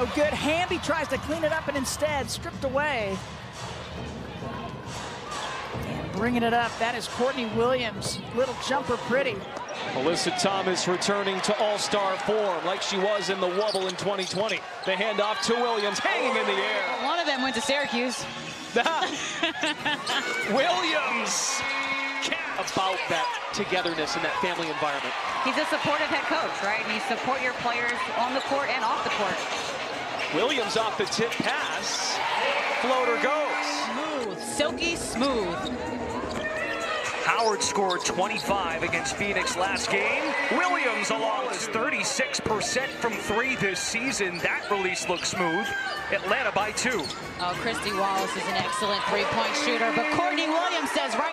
No good. Hamby tries to clean it up and instead stripped away. And bringing it up, that is Courtney Williams. Little jumper pretty. Alyssa Thomas returning to all-star form like she was in the Wubble in 2020. The handoff to Williams, hanging in the air. One of them went to Syracuse. Williams! About that togetherness in that family environment. He's a supportive head coach, right? And you support your players on the court and off the court. Williams off the tip pass. Floater goes. Smooth, silky smooth. Howard scored 25 against Phoenix last game. Williams along with 36% from three this season. That release looks smooth. Atlanta by two. Oh, Kristy Wallace is an excellent three-point shooter, but Courtney Williams says right